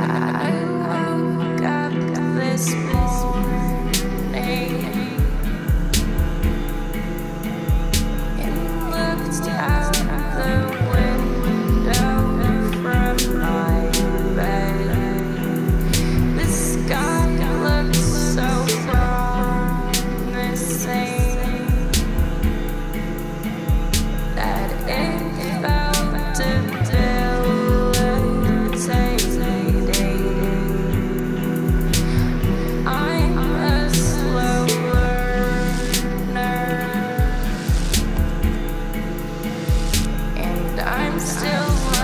Ah. still